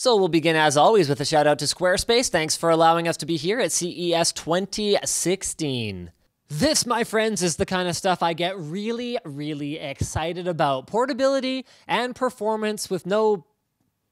So we'll begin as always with a shout out to Squarespace. Thanks for allowing us to be here at CES 2016. This, my friends, is the kind of stuff I get really, really excited about. Portability and performance with no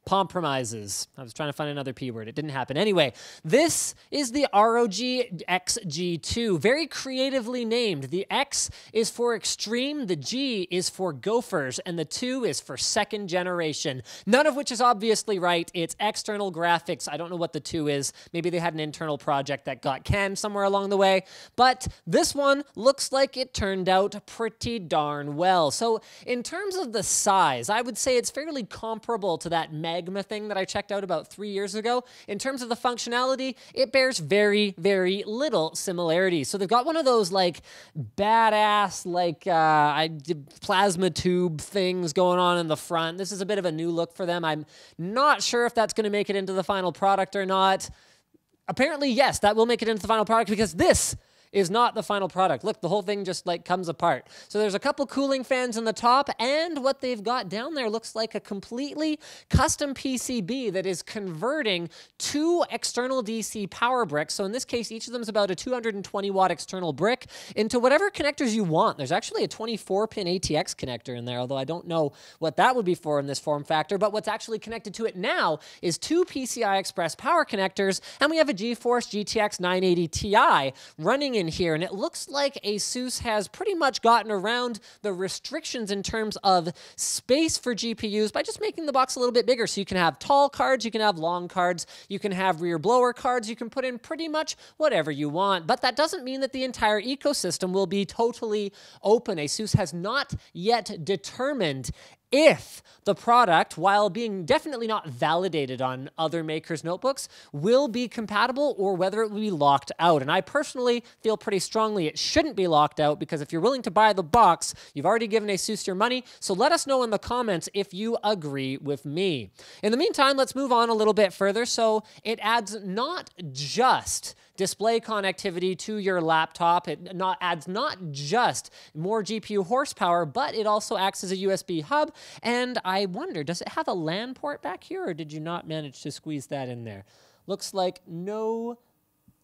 compromises. I was trying to find another P word. It didn't happen. Anyway, this is the ROG XG2, very creatively named. The X is for extreme, the G is for gophers, and the 2 is for second generation. None of which is obviously right. It's external graphics. I don't know what the 2 is. Maybe they had an internal project that got canned somewhere along the way. But this one looks like it turned out pretty darn well. So, in terms of the size, I would say it's fairly comparable to that Magma thing that I checked out about three years ago. In terms of the functionality, it bears very, very little similarity. So they've got one of those like badass, like uh, plasma tube things going on in the front. This is a bit of a new look for them. I'm not sure if that's going to make it into the final product or not. Apparently, yes, that will make it into the final product because this is not the final product. Look, the whole thing just like comes apart. So there's a couple cooling fans in the top and what they've got down there looks like a completely custom PCB that is converting two external DC power bricks. So in this case, each of them is about a 220 watt external brick into whatever connectors you want. There's actually a 24 pin ATX connector in there, although I don't know what that would be for in this form factor. But what's actually connected to it now is two PCI Express power connectors and we have a GeForce GTX 980 Ti running here, and it looks like ASUS has pretty much gotten around the restrictions in terms of space for GPUs by just making the box a little bit bigger. So you can have tall cards, you can have long cards, you can have rear blower cards, you can put in pretty much whatever you want. But that doesn't mean that the entire ecosystem will be totally open. ASUS has not yet determined if the product, while being definitely not validated on other makers' notebooks, will be compatible or whether it will be locked out. And I personally feel pretty strongly it shouldn't be locked out because if you're willing to buy the box, you've already given ASUS your money. So let us know in the comments if you agree with me. In the meantime, let's move on a little bit further. So it adds not just display connectivity to your laptop. It not adds not just more GPU horsepower, but it also acts as a USB hub. And I wonder, does it have a LAN port back here, or did you not manage to squeeze that in there? Looks like no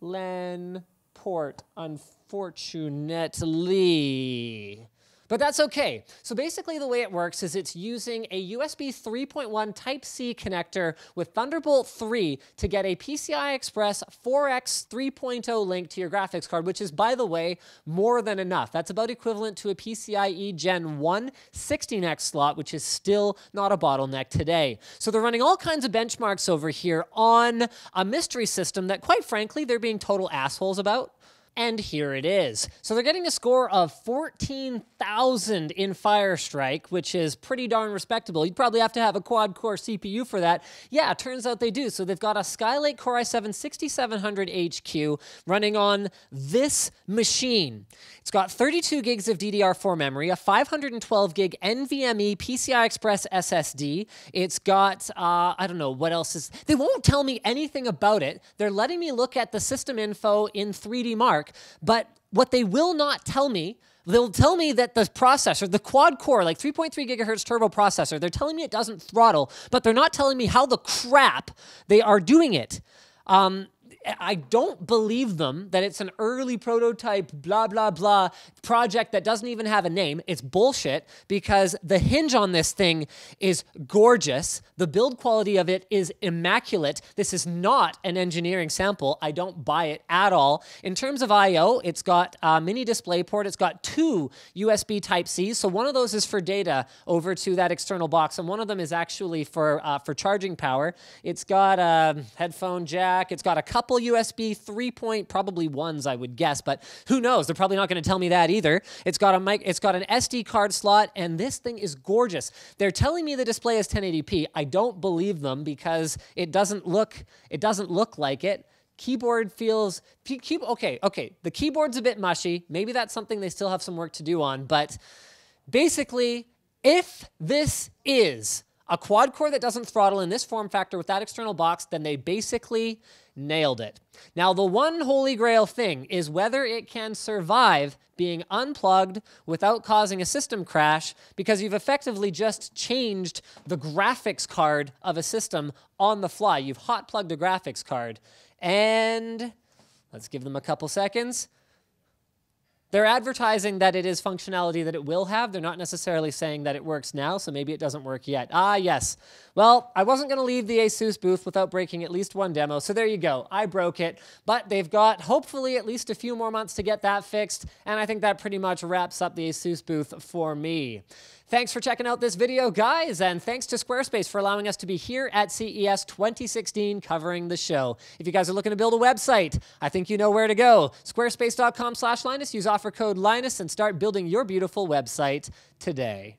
LAN port, unfortunately. But that's okay. So basically the way it works is it's using a USB 3.1 Type-C connector with Thunderbolt 3 to get a PCI Express 4X 3.0 link to your graphics card, which is, by the way, more than enough. That's about equivalent to a PCIe Gen 1 16X slot, which is still not a bottleneck today. So they're running all kinds of benchmarks over here on a mystery system that, quite frankly, they're being total assholes about. And here it is. So they're getting a score of 14,000 in Firestrike, which is pretty darn respectable. You'd probably have to have a quad core CPU for that. Yeah, turns out they do. So they've got a Skylake Core i7 6700 HQ running on this machine. It's got 32 gigs of DDR4 memory, a 512 gig NVMe PCI Express SSD. It's got, uh, I don't know what else is. They won't tell me anything about it. They're letting me look at the system info in 3D Mark, but what they will not tell me They'll tell me that the processor, the quad core, like 3.3 gigahertz turbo processor, they're telling me it doesn't throttle, but they're not telling me how the crap they are doing it. Um, I don't believe them that it's an early prototype, blah, blah, blah project that doesn't even have a name. It's bullshit because the hinge on this thing is gorgeous. The build quality of it is immaculate. This is not an engineering sample. I don't buy it at all. In terms of I.O., it's got a mini display port. It's got two USB Type-C. So one of those is for data over to that external box, and one of them is actually for, uh, for charging power. It's got a headphone jack. It's got a couple couple USB 3 point, probably ones, I would guess, but who knows? They're probably not going to tell me that either. It's got a mic, it's got an SD card slot, and this thing is gorgeous. They're telling me the display is 1080p. I don't believe them because it doesn't look, it doesn't look like it keyboard feels keep okay okay the keyboard's a bit mushy maybe that's something they still have some work to do on but basically if this is a quad core that doesn't throttle in this form factor with that external box, then they basically nailed it. Now, the one holy grail thing is whether it can survive being unplugged without causing a system crash because you've effectively just changed the graphics card of a system on the fly. You've hot plugged a graphics card. And let's give them a couple seconds. They're advertising that it is functionality that it will have. They're not necessarily saying that it works now, so maybe it doesn't work yet. Ah, yes. Well, I wasn't going to leave the Asus booth without breaking at least one demo, so there you go. I broke it, but they've got hopefully at least a few more months to get that fixed, and I think that pretty much wraps up the Asus booth for me. Thanks for checking out this video, guys, and thanks to Squarespace for allowing us to be here at CES 2016 covering the show. If you guys are looking to build a website, I think you know where to go. Squarespace.com slash Linus. Use offer code Linus and start building your beautiful website today.